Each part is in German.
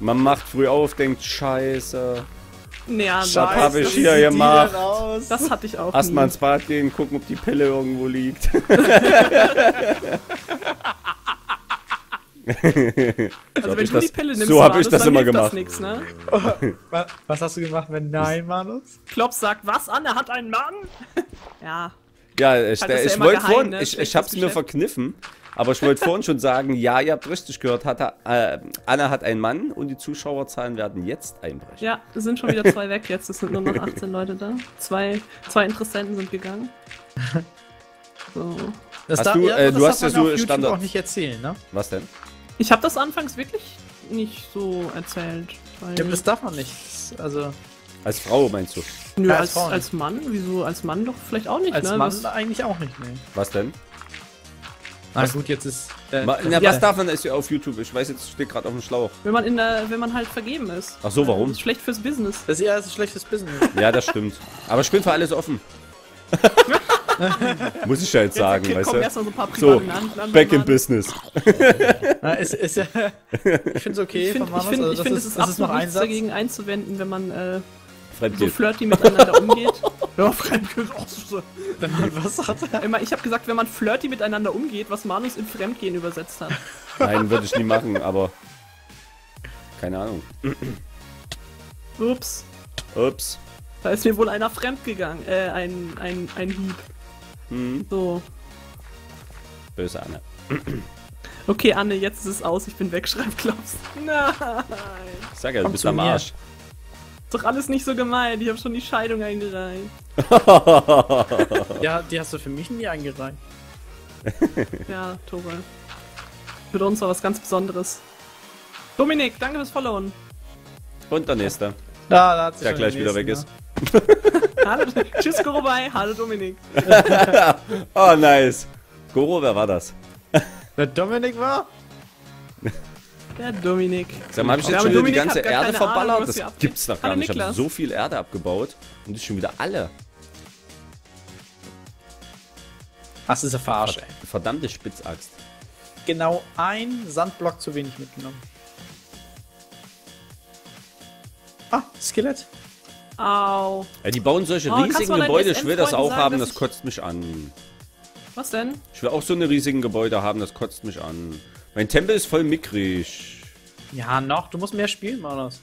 Man macht früh auf, denkt, scheiße. Ja, Was nein, hab ich das, hier gemacht? das hatte ich auch Erst nie. mal ins Bad gehen, gucken, ob die Pille irgendwo liegt. Also wenn ich du die Pille nimmst, so hab ich das dann immer gemacht. Das nix, ne? Was, hast du gemacht, wenn nein, Manus? Klops sagt, was? Anne hat einen Mann? ja. Ja, ich, Halt, ja ich immer wollte vorhin, ne? ich, ich hab's mir verkniffen, aber ich wollte vorhin schon sagen, ja, ihr habt richtig gehört, hat er, äh, Anna hat einen Mann und die Zuschauerzahlen werden jetzt einbrechen. Ja, es sind schon wieder zwei weg jetzt. Es sind nur noch 18 Leute da. Zwei, zwei Interessenten sind gegangen. So. Das Hast darf- du, äh, das du hast ja man so auf YouTube Standard- auch nicht erzählen, ne? Was denn? Ich habe das anfangs wirklich nicht so erzählt. Weil, Ja, aber das darf man nicht. Also, Als Frau meinst du? nö, Ja, als, als als Mann? Wieso? Als Mann doch vielleicht auch nicht, als ne? Mann Was- eigentlich auch nicht, ne? Was denn? Na gut, jetzt ist. Äh, Ma, na, Ja. was darf man ist ja auf YouTube? Ich weiß jetzt, steht gerade auf dem Schlauch. wenn man in der, wenn man halt vergeben ist. Ach so, warum? Das ist schlecht fürs Business. Das ist ja ein schlechtes Business. Ja, das stimmt. Aber ich bin für alles offen. Muss ich ja jetzt sagen, Jetzt weißt du? erstmal so ein paar So, An- back in An- business. Na, ist, ist ja, ich finde es okay Ich finde, find, also ich das find, ist, es ist das ist noch absolut ein nichts dagegen einzuwenden, wenn man äh, so flirty miteinander umgeht. Ja, Fremdgehen. Oh, so. Wenn man was hat. Immer, ich habe gesagt, wenn man flirty miteinander umgeht, was Manus in Fremdgehen übersetzt hat. Nein, würde ich nie machen, aber. Keine Ahnung. Ups. Ups. Da ist mir wohl einer fremdgegangen. Äh, ein, ein, ein Hieb. Hm, So. böse Anne. Okay, Anne, jetzt ist es aus. Ich bin weg, schreibt Klaus. Nein. Ich sag ja, du Komm bist am. Arsch. Ist doch alles nicht so gemein. Ich habe schon die Scheidung eingereicht. Ja, die hast du für mich nie eingereicht. Ja, Tore. Für uns war was ganz Besonderes. Dominik, danke fürs Followen. Und der nächste, Da, da hat sich der gleich wieder weg ist. Hallo, tschüss, Gorobai. Hallo, Dominik. Oh, nice. Goro, wer war das? Ne? Der Dominik war? Der Dominik. Sag mal, hab ich jetzt schon wieder die ganze Erde Ahnung, verballert? was Das gibt's doch gar Hallo, nicht. Ich habe Niklas. so viel Erde abgebaut und ist schon wieder alle. Das ist eine Verarsche. ey. Verdammte Spitzaxt. Genau ein Sandblock zu wenig mitgenommen. Ah, Skelett. Au. Ja, die bauen solche Oh, riesigen Gebäude. Ich will das auch sagen, haben, das kotzt mich an. Was denn? Ich will auch so eine riesigen Gebäude haben, das kotzt mich an. Mein Tempel ist voll mickrig. Ja, noch. Du musst mehr spielen, Manus.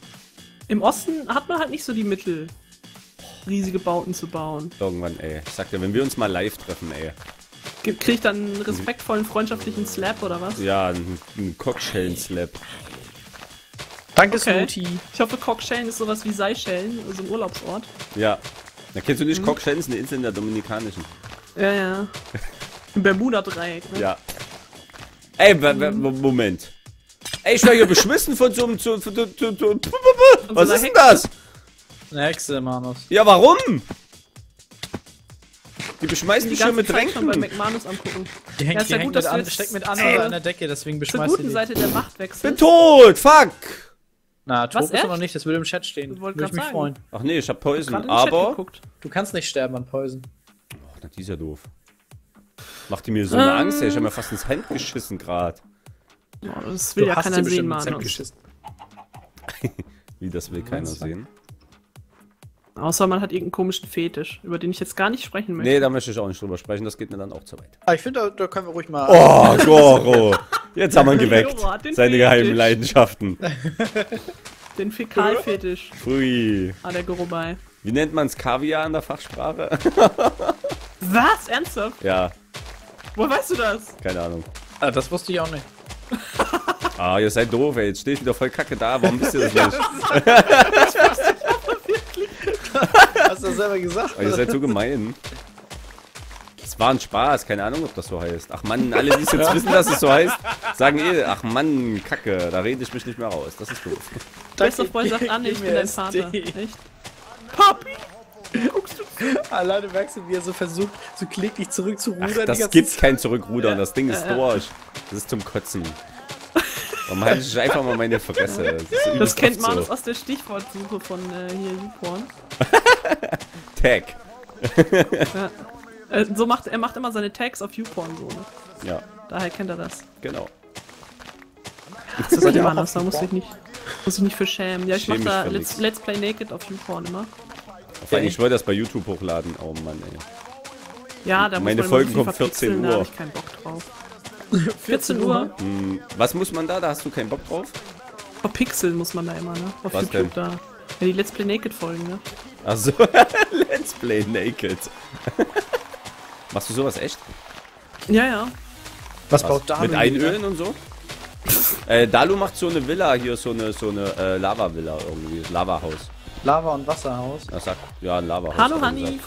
Im Osten hat man halt nicht so die Mittel, riesige Bauten zu bauen. Irgendwann, ey. Ich sag dir, wenn wir uns mal live treffen, ey. Ge- Krieg ich dann einen respektvollen, freundschaftlichen Slap oder was? Ja, ein, ein Cockschellen-Slap. Danke, Okay. Snooty. Ich hoffe, Cockschellen ist sowas wie Seychellen, also ein Urlaubsort. Ja. Da kennst du nicht Mhm. Cockschellen, ist eine Insel in der Dominikanischen. Ja, ja. Im Bermuda-Dreieck. Ne? Ja. Ey, w- Moment. Ey, ich war hier beschmissen von so einem. Zu, zu, zu, zu, zu, was ist denn das? Eine Hexe, Manus. Ja, warum? Die beschmeißen Die dich schon ganze mit Zeit schon bei Tränken. McManus angucken. Die hängt, Ja, ist die ja gut, mit dass an, steckt mit an zur- oder an der Decke, deswegen Zur beschmeißt guten die. Seite der Macht Bin tot, fuck. Na, tot Was, bist du noch echt? nicht, das würde im Chat stehen. Würde ich mich grad freuen. sagen. Ach nee, ich hab Poison, aber. Du kannst nicht sterben an Poison. Ach, na, die ist ja doof. Macht die mir so eine Ähm. Angst, ey. Ich hab mir fast ins Hand geschissen gerade. Oh, das will du ja keiner sehen, Hemd geschissen. Wie, das will keiner sehen. Außer man hat irgendeinen komischen Fetisch, über den ich jetzt gar nicht sprechen möchte. Nee, da möchte ich auch nicht drüber sprechen, das geht mir dann auch zu weit. Ah, ich finde, da, da können wir ruhig mal. Oh, Goro. Jetzt haben wir ihn geweckt. Goro hat den Seine Fetisch. geheimen Leidenschaften. Den Fäkalfetisch. Pfui. Ah, der Gorobei. Wie nennt man's Kaviar in der Fachsprache? Was? Ernsthaft? ja, Woher weißt du das? keine Ahnung. Ah, das wusste ich auch nicht. Ah, ihr seid doof, ey. Jetzt stehe ich wieder voll kacke da. Warum wisst ihr das nicht? Hast du das selber gesagt? Oh, ihr seid so gemein. Es war ein Spaß, keine Ahnung, ob das so heißt. Ach Mann, alle, die es jetzt wissen, dass es so heißt, sagen eh, ach Mann, Kacke, da rede ich mich nicht mehr raus. Das ist doof. Bester Freund sagt Anne, ich bin dein SD. Vater. Echt? Papi! Alleine merkst du, wie er so versucht, so kläglich zurückzurudern. Ach, das ganze gibt Zeit. kein Zurückrudern, das Ding ist durch. Das ist zum Kotzen. Warum halte ich einfach mal meine Fresse? Das, Das kennt Manus so. aus der Stichwortsuche von äh, hier YouPorn. Tag. Äh, so macht, er macht immer seine Tags auf YouPorn so, ne? Ja, Daher kennt er das. genau. Das ist Mann, auf da muss ich nicht, muss ich nicht für schämen. Ja, ich Schäm mach da Let's. Let's Play Naked auf YouPorn immer. Vor allem, ich wollte das bei YouTube hochladen. Oh Mann, ey. Ja, da muss Meine man Folgen so kommen 14 verpixeln, Da Uhr. habe ich keinen Bock drauf. 14 Uhr? Hm, was muss man da? Da hast du keinen Bock drauf? Verpixeln muss man da immer, ne? Auf Was YouTube da. Ja, die Let's Play Naked Folgen, ne? Achso, Let's Play Naked. Machst du sowas echt? Ja, ja. Was Was? baut da Mit Einölen und so? äh, Dalu macht so eine Villa hier, so eine, so eine äh, Lava-Villa irgendwie. Lava-Haus. Lava- und Wasserhaus. Er sagt, ja, ein Lava-Haus. Hallo Honey.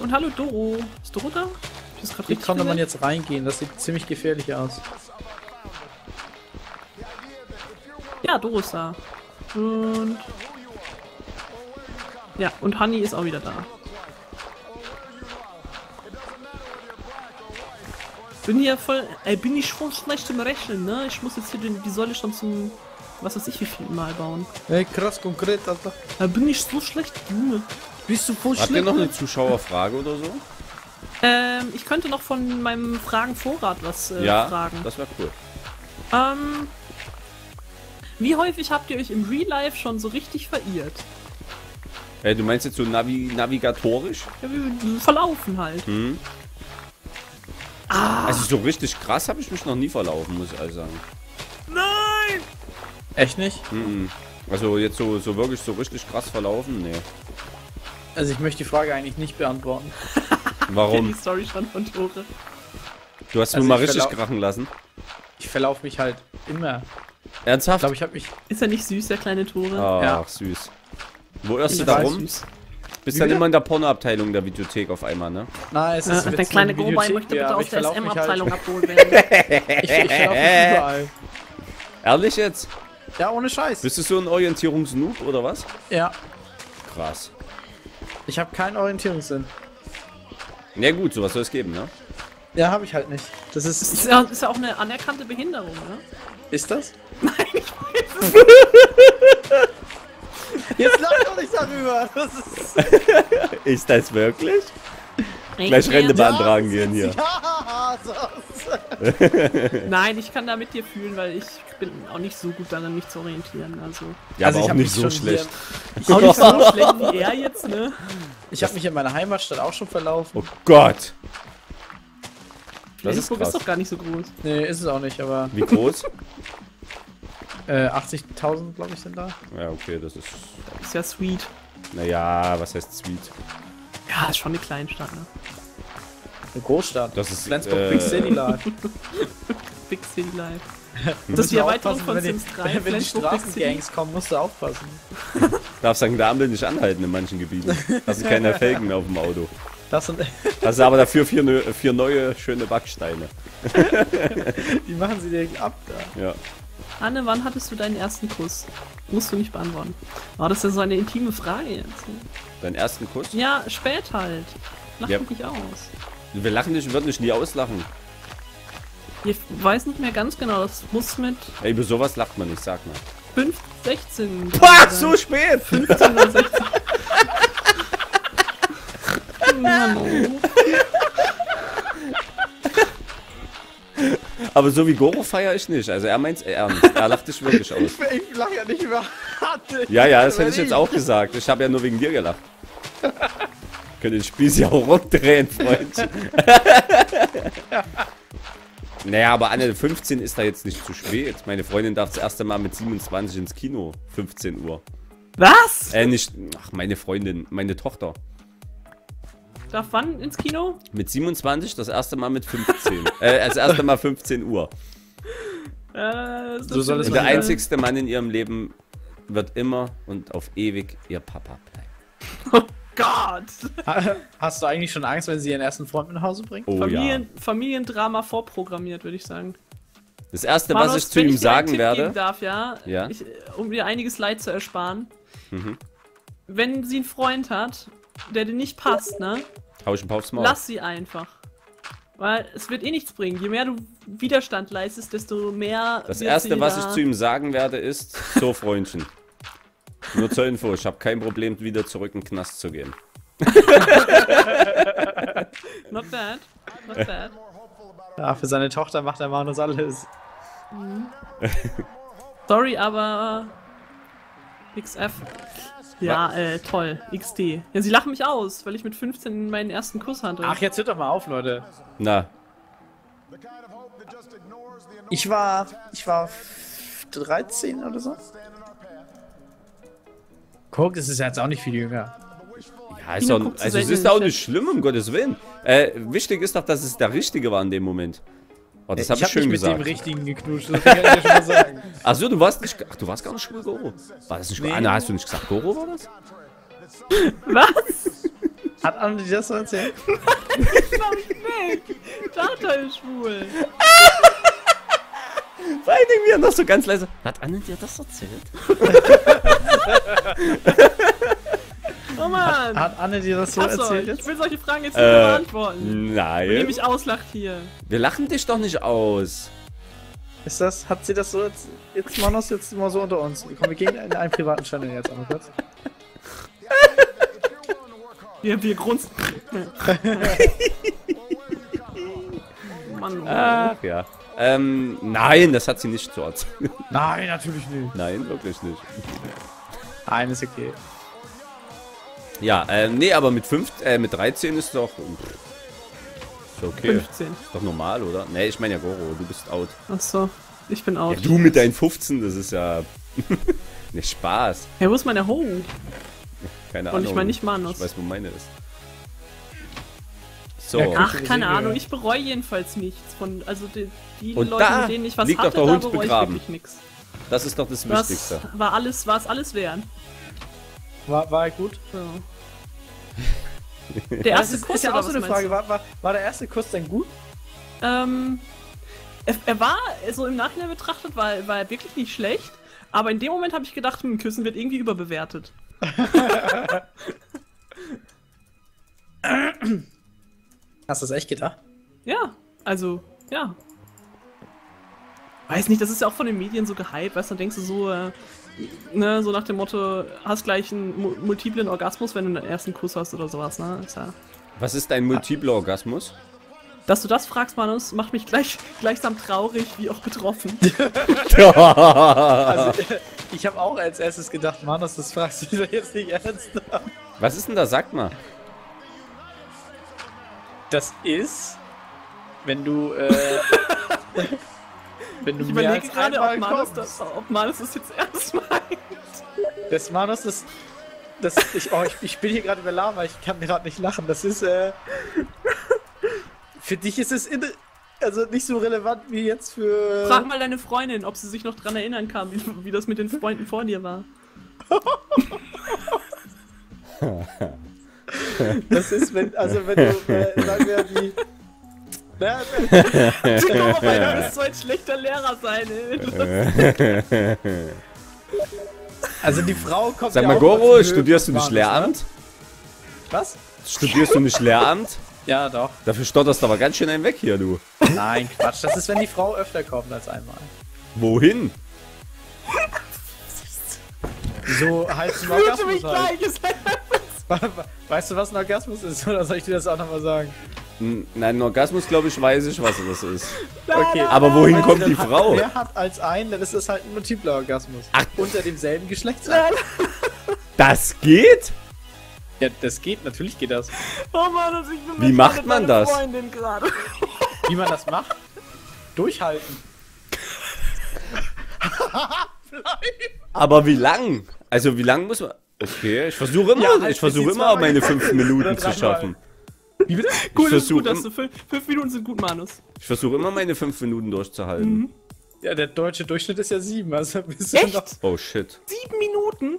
Und hallo Doro. Ist Doro da? Das gerade Wie richtig konnte man jetzt reingehen? Das sieht ziemlich gefährlich aus. Ja, Doro ist da. Und... Ja, und Honey ist auch wieder da. Bin hier voll... Ey, bin ich voll schlecht im Rechnen, ne? Ich muss jetzt hier den, die Säule schon zum... Was weiß ich wie viel Mal bauen. Ey, krass konkret, Alter. Da bin ich so schlecht, Junge. Bist du voll Habt ihr noch eine Zuschauerfrage oder so? Ähm, ich könnte noch von meinem Fragenvorrat was äh, ja, fragen. das wäre cool. Ähm, wie häufig habt ihr euch im Real Life schon so richtig verirrt? Äh, du meinst jetzt so Navi navigatorisch? Ja, wie- verlaufen halt. Hm. Also so richtig krass habe ich mich noch nie verlaufen, muss ich also sagen. Nein! Echt nicht? Mhm. Also jetzt so, so wirklich so richtig krass verlaufen? Nee. Also ich möchte die Frage eigentlich nicht beantworten. Die Warum? Story schon von Tore. Du hast Also nur mal ich richtig krachen lassen. Ich verlaufe mich halt immer. Ich Ernsthaft? glaube, ich habe mich... Ist er nicht süß, der kleine Tore? Ach, Ja. süß. Wo irrst du Ich da rum? süß. Bist dann immer in der Pornoabteilung der Videothek auf einmal, ne? Nein, es Äh, ist der jetzt kleine Videothek, möchte ja, bitte aus ich der SM-Abteilung Halt, abgeholt werden. ich ich verlaufe mich überall. Ehrlich jetzt? Ja, ohne Scheiß. Bist du so ein Orientierungsnoob oder was? Ja, Krass. ich habe keinen Orientierungssinn. Na gut, sowas soll es geben, ne? Ja, habe ich halt nicht. Das ist... ist ja, ist ja auch eine anerkannte Behinderung, ne? Ist das? Nein, ich weiß es Jetzt lach doch nicht darüber. Das ist... Ist das wirklich? nicht. Gleich Rente Ja. beantragen gehen hier. Ja. Nein, ich kann da mit dir fühlen, weil ich bin auch nicht so gut darin, mich zu orientieren. Also Ja, Also aber ich auch hab nicht mich so schon schlecht. auch nicht so schlecht wie er jetzt, ne? Ich habe mich in meiner Heimatstadt auch schon verlaufen. Oh Gott. Das ist Flensburg ist doch gar nicht so groß. Nee, ist es auch nicht, aber Wie groß? äh, 80.000, glaube ich, sind da. ja, okay, das ist. Ist ja sweet. Naja, was heißt sweet? Ja, ist schon eine Kleinstadt, ne? Eine Großstadt. Das ist, Flensburg äh, Big City Life. Big City Life. Wir Das ist die Erweiterung von wenn die- Sims 3. Wenn die Big City. Straßengangs kommen, musst du aufpassen. Darf St. Ampel nicht anhalten in manchen Gebieten. Hast du keine Felgen mehr auf dem Auto. Das sind, Hast du aber dafür vier, vier neue schöne Backsteine. die machen sie direkt ab da. Ja. Anne, wann hattest du deinen ersten Kuss? Musst du nicht beantworten. Oh, das ist ja so eine intime Frage jetzt. Deinen ersten Kuss? Ja, spät halt. Lach Ja. mich nicht aus. Wir lachen dich, würden dich nie auslachen. Ich weiß nicht mehr ganz genau, das muss mit Ey, über sowas lacht man nicht, sag mal. 5, 16. Boah, so spät! 15 oder 16. Mann, oh. Aber so wie Goro feier ich nicht. Also er meint's ernst. Er lacht dich wirklich aus. Ich lache ja nicht über Harte. Ja, ja, das hätte ich jetzt auch gesagt. Ich habe ja nur wegen dir gelacht. Könnte den Spieß ja auch rumdrehen, Freund. naja, aber Anne, 15 ist da jetzt nicht zu spät. Meine Freundin darf das erste Mal mit 27 ins Kino. 15 Uhr. Was? Äh, nicht. Ach, meine Freundin, meine Tochter. Darf wann ins Kino? Mit 27 das erste Mal mit 15. äh, das erste Mal 15 Uhr. Äh, So soll es der einzigste Mann in ihrem Leben wird immer und auf ewig ihr Papa bleiben. Oh Gott! Hast du eigentlich schon Angst, wenn sie ihren ersten Freund mit nach Hause bringt? Oh Familien, Familiendrama vorprogrammiert, würde ich sagen. ja. Das erste, was Manos, ich zu wenn ihm dir einen sagen Tipp werde. Geben darf, ja, Ja. Ich, um dir einiges Leid zu ersparen. Mhm. Wenn sie einen Freund hat, der dir nicht passt, ne? Hau ich ein paar aufs Maul. Lass sie einfach. Weil es wird eh nichts bringen. Je mehr du Widerstand leistest, desto mehr. Das wird erste, sie was da- ich zu ihm sagen werde, ist: So, Freundchen. Nur zur Info, ich habe kein Problem, wieder zurück in den Knast zu gehen. Not bad. Not bad. Ja, für seine Tochter macht der Manus alles. Sorry, aber XF. Ja, äh, toll. XD. Ja, sie lachen mich aus, weil ich mit 15 meinen ersten Kuss hatte. Ach, jetzt hört doch mal auf, Leute. Na, Ich war. Ich war 13 oder so. Guck, das ist jetzt auch nicht viel jünger. ja, ist zu also es ist auch nicht schlimm, um Gottes Willen. Äh, wichtig ist doch, dass es der Richtige war in dem Moment. Oh, das habe ich, hab schön nicht gesagt. mit dem richtigen geknutscht, das kann ich ja schon mal sagen. Achso, du warst nicht. Ach, du warst gar nicht schwul, Goro. War das nicht Nee. Ah, na, hast du nicht gesagt, Goro war das? Was? Hat Anne dir das so erzählt? Mach mich weg! Data ist schwul. Er noch so ganz leise. Hat Anne dir das erzählt? Oh Mann! Hat Anne dir das so euch. erzählt Ich jetzt? will solche Fragen jetzt nicht Äh, beantworten. Wenn ihr Nein. mich auslacht hier. Wir lachen dich doch nicht aus. Ist das, hat sie das so jetzt, jetzt Manos jetzt mal so unter uns? Komm, wir gehen in einen privaten Channel jetzt einmal kurz. Wir, wir grunzen. Mann, oh. Ach ja. Ähm, nein, das hat sie nicht zu erzählen. Nein, natürlich nicht. Nein, wirklich nicht. Nein, ist okay. Ja, ähm, nee, aber mit 5, äh, mit 13 ist doch. pff, Ist okay. 15. Ist doch normal, oder? Nee, ich meine ja Goro, du bist out. Achso, ich bin Ja, out. du mit deinen 15, das ist ja. nicht Spaß. Hey, wo ist meine Ho? Keine Und Ahnung. ich meine nicht Manus. Ich weiß, wo meine ist. So. Ja, Ach, keine Ahnung, ich bereue jedenfalls nichts. Von, also die, die Und Leute, mit denen ich was liegt doch hatte, der da Hund bereue ich begraben. wirklich nichts. Das ist doch das Das Wichtigste. war alles, war es alles wert. War, war gut? So. Der erste Kuss ist ja auch so eine Frage. War, war, war der erste Kuss denn gut? Ähm, er, er war so im Nachhinein betrachtet, war, war er wirklich nicht schlecht. Aber in dem Moment habe ich gedacht, hm, Küssen wird irgendwie überbewertet. Hast du das echt gedacht? Ja, also, ja. Weiß nicht, das ist ja auch von den Medien so gehypt, weißt du, dann denkst du so, äh, ne, so nach dem Motto, hast gleich einen mu multiplen Orgasmus, wenn du einen ersten Kuss hast oder sowas, ne? Ist ja, Was ist ein multipler Orgasmus? dass du das fragst, Manus, macht mich gleich gleichsam traurig wie auch betroffen. Also, ich habe auch als erstes gedacht, Manos, das fragst du doch jetzt nicht ernst. Was ist denn da? Sag mal. Das ist, wenn du, äh, wenn du Ich mehr überlege als gerade, einmal ob Manus, das, ob Manus das jetzt ernst meint. Das Manos, das, das, ich, oh, ich, ich bin hier gerade über Lava, ich kann gerade nicht lachen. Das ist, äh, für dich ist es, in, also nicht so relevant wie jetzt für. Frag mal deine Freundin, ob sie sich noch dran erinnern kann, wie, wie das mit den Freunden vor dir war. Das ist, wenn, also wenn du, äh, sagen wir, die. Na, Du wirst so ein schlechter Lehrer sein, ey. also die Frau kommt Sag ja mal, auch Goro, studierst du nicht Lehramt? Was? Studierst du nicht Lehramt? Ja, doch. Dafür stotterst du aber ganz schön einen weg hier, du. Nein, Quatsch. Das ist, wenn die Frau öfter kommt als einmal. Wohin? So halt zum mich Orgasmus halt. gleich. Weißt du, was ein Orgasmus ist? Oder soll ich dir das auch nochmal sagen? Nein, ein Orgasmus, glaube ich, weiß ich, was das ist. Okay. Aber wohin Wenn kommt die Frau? Hat, wer hat als einen, dann ist das halt ein multipler Orgasmus. Ach. Unter demselben Geschlechtsakt. Das geht? Ja, das geht, natürlich geht das. Oh Mann, und ich bin Wie macht man das? Freundin gerade. Wie man das macht? Durchhalten. Aber wie lang? Also wie lang muss man... Okay, ich versuche immer, Ja, halt ich versuche immer meine fünf. Minuten zu schaffen. Wie bitte? Cool, das ist gut, dass im- du fünf, fünf Minuten sind gut, Manus. Ich versuche immer meine fünf Minuten durchzuhalten. Ja, der deutsche Durchschnitt ist ja sieben. Also bist du noch, Echt? Oh shit. Sieben Minuten?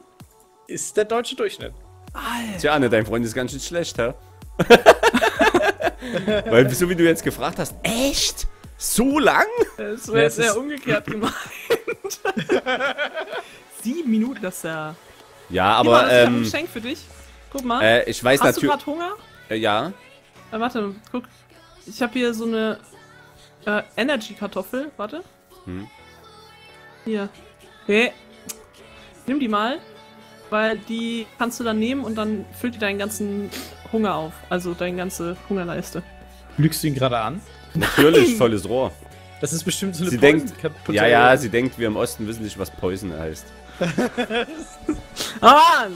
ist der deutsche Durchschnitt. Alter. Tja, Anne, dein Freund ist ganz schön schlecht, hä? Weil so wie du jetzt gefragt hast, echt? So lang? Das Ja, wäre es sehr ist- umgekehrt gemeint. Sieben Minuten, das ist ja... Ja, Hier, aber ich hab ein ähm, Geschenk für dich. Guck mal. äh, ich weiß Hast du natürlich... gerade Hunger? Äh, ja. Äh, warte, guck. Ich habe hier so eine äh, Energy-Kartoffel. Warte. Hm. Hier. Okay. Nimm die mal, weil die kannst du dann nehmen und dann füllt die deinen ganzen Hunger auf. Also deine ganze Hungerleiste. Lügst du ihn gerade an? Natürlich, volles Rohr. Das ist bestimmt so eine Sie denkt, Poison- ja, ja, sie denkt, wir im Osten wissen nicht, was Poison heißt. Ah!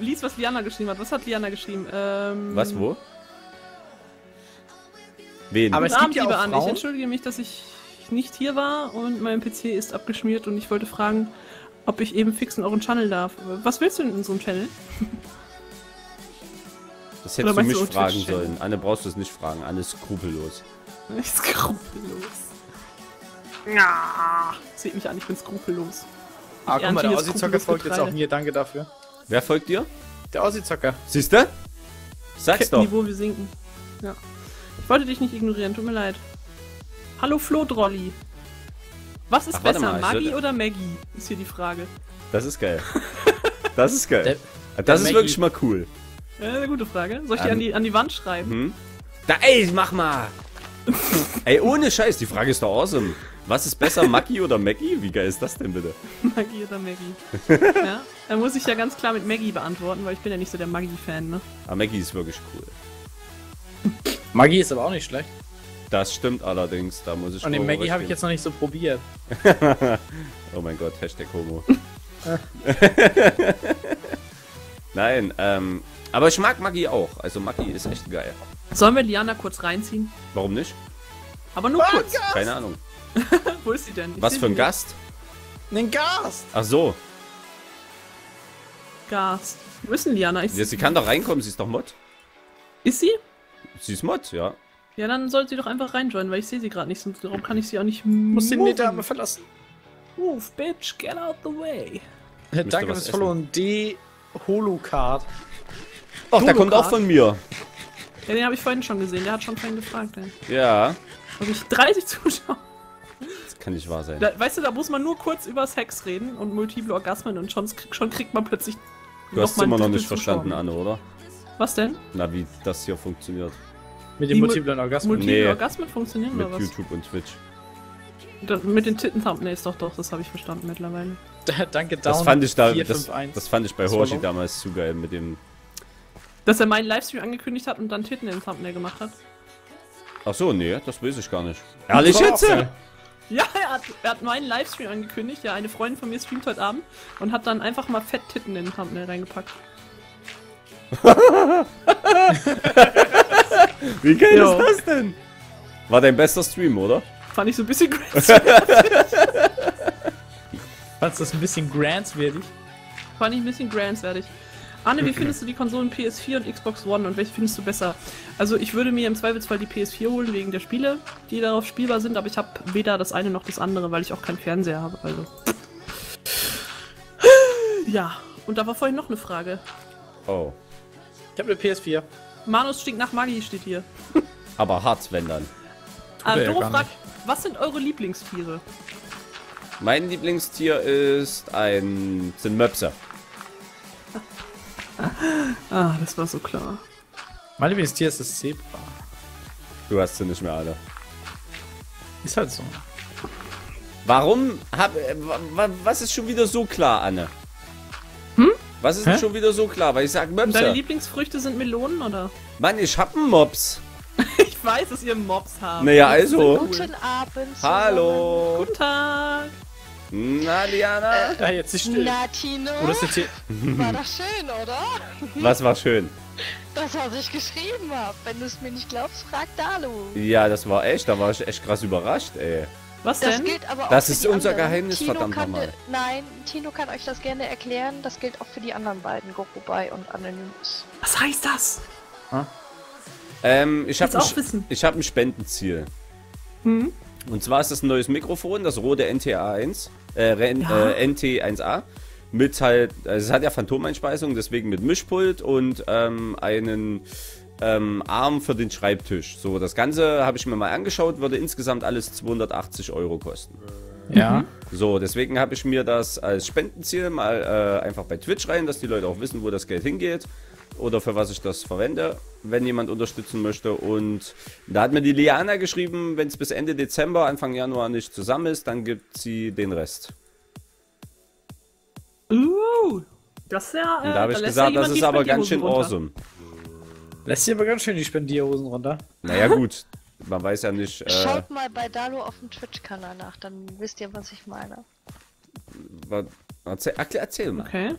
Lies, was Liana geschrieben hat. Was hat Liana geschrieben? Ähm, Was, wo? Wen? Aber es gibt Abend, ja liebe auch Anne. Ich Frauen- entschuldige mich, dass ich nicht hier war und mein PC ist abgeschmiert und ich wollte fragen, ob ich eben fix in euren Channel darf. Was willst du denn in unserem Channel? das oder hättest du meinst mich du fragen sollen. Anne brauchst du es nicht fragen. Anne ist skrupellos. Ich skrupellos. Ja. Seht mich an, ich bin skrupellos. Ah, guck mal, der Aussie-Zocker folgt jetzt auch mir. Danke dafür. Wer folgt dir? Der Aussie-Zocker. Siehst du? Sag's doch. Niveau, wir sinken. Ja. Ich wollte dich nicht ignorieren, tut mir leid. Hallo Flo Drolli. Was ist Ach, besser, mal, ich Maggi sollte- oder Maggie? Ist hier die Frage. Das ist geil. Das ist geil. Der- das der ist Maggie. wirklich mal cool. Ja, eine gute Frage. Soll ich die Ähm. an die, an die Wand schreiben? Hm? Da, ey, mach mal! ey, ohne Scheiß, die Frage ist doch awesome. Was ist besser, Maki oder Maggie? Wie geil ist das denn bitte? Maggie oder Maggie? ja, dann muss ich ja ganz klar mit Maggie beantworten, weil ich bin ja nicht so der Maggie-Fan, ne? Aber Maggie ist wirklich cool. Magie ist aber auch nicht schlecht. Das stimmt allerdings, da muss ich Und den Maggie habe ich jetzt noch nicht so probiert. Oh mein Gott, Hashtag Homo. Nein, ähm, aber ich mag Maggie auch. Also Maggie ist echt geil. Sollen wir Liana kurz reinziehen? Warum nicht? Aber nur kurz. Keine Ahnung. Wo ist sie denn? Ich Was für ein Gast? Einen Gast! Ach so. Gast. Wo ist denn Liana? Ich Ja, sie kann doch reinkommen, sie ist doch Mod. ist sie? Sie ist Mod, ja. Ja, dann soll sie doch einfach reinjoinen, weil ich sehe sie gerade nicht. Sonst darum kann ich sie auch nicht Muss den. Netame verlassen. Move, bitch, get out the way. Danke was fürs Follow und D Holocard. Ach, der kommt auch von mir. Ja, den habe ich vorhin schon gesehen. Der hat schon vorhin gefragt, ey. Ja. Habe ich 30 Zuschauer. Das kann nicht wahr sein. Da, weißt du, da muss man nur kurz über Sex reden und multiple Orgasmen und schon, schon kriegt man plötzlich. Du hast ein immer noch nicht verstanden. Anne, oder? Was denn? Na, wie das hier funktioniert. Mit Mu- multiplen Orgasmus. Multiple Nee. Orgasmen funktionieren Mit oder was? YouTube und Twitch. Da, mit den Titten-Thumbnails, doch, doch, das habe ich verstanden mittlerweile. Danke, Down. Das fand ich da, 4, das, 5, 1. das fand ich bei long. damals zu geil mit dem. Dass er meinen Livestream angekündigt hat und dann Titten im Thumbnail gemacht hat. Ach so, nee, das weiß ich gar nicht. Ehrlich jetzt? Ja, er hat, er hat meinen Livestream angekündigt. Ja, eine Freundin von mir streamt heute Abend und hat dann einfach mal fett Titten in den Thumbnail reingepackt. Wie geil Jo. ist das denn? War dein bester Stream, oder? Fand ich so ein bisschen crazy. Fandst du das ein bisschen grantswertig? Fand ich ein bisschen grantswertig. Anne, wie findest du die Konsolen PS4 und Xbox One und welche findest du besser? Also ich würde mir im Zweifelsfall die PS4 holen wegen der Spiele, die darauf spielbar sind, aber ich habe weder das eine noch das andere, weil ich auch keinen Fernseher habe. Also. Ja, und da war vorhin noch eine Frage. Oh. Ich habe eine PS4. Manus stinkt nach Maggi, steht hier. Aber hart, wenn dann. Ah, er ja fragt, was sind eure Lieblingstiere? Mein Lieblingstier ist ein. sind Möpse. Ah, das war so klar. Mein Lieblingstier ist das Zebra. Du hast sie nicht mehr alle. Ist halt so. Warum hab. äh, wa- wa- Was ist schon wieder so klar, Anne? Hm? Was ist denn schon wieder so klar? Weil ich sag Und deine Möpse. Lieblingsfrüchte sind Melonen, oder? Mann, ich hab einen Mops. Ich weiß, dass ihr Mobs habt. Naja, also. Guten Abend. Hallo. Guten Tag. Na, Diana? Ah, jetzt ist still. Na, Tino, das ist jetzt hier. war das schön, oder? Was war schön? Das, was ich geschrieben habe. Wenn du es mir nicht glaubst, frag Dalu. Ja, das war echt. Da war ich echt krass überrascht, ey. Was Das denn? gilt aber auch Das für ist die unser anderen. Geheimnis, Tino verdammt kann, nochmal. Nein, Tino kann euch das gerne erklären. Das gilt auch für die anderen beiden, Gokubai und Anonymous. Was heißt das? Ähm, ich habe ein, ich hab ein Spendenziel. Hm? Und zwar ist das ein neues Mikrofon, das Rode NTA1, äh, Ja. äh, NT1A. Mit halt, also es hat ja Phantomeinspeisung, deswegen mit Mischpult und ähm, einen ähm, Arm für den Schreibtisch. So, das Ganze habe ich mir mal angeschaut, würde insgesamt alles 280 Euro kosten. Ja. So, deswegen habe ich mir das als Spendenziel mal äh, einfach bei Twitch rein, dass die Leute auch wissen, wo das Geld hingeht oder für was ich das verwende, wenn jemand unterstützen möchte. Und da hat mir die Liana geschrieben, wenn es bis Ende Dezember, Anfang Januar nicht zusammen ist, dann gibt sie den Rest. Uh, das ist ja. Äh, Und da habe ich lässt gesagt, das ist aber ganz schön runter. awesome. Lässt dir aber ganz schön die Spendierhosen runter. Naja, gut. man weiß ja nicht, äh, Schaut mal bei Dalo auf dem Twitch-Kanal nach, dann wisst ihr, was ich meine. erzähl, erzähl mal. Okay.